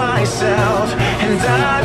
myself and I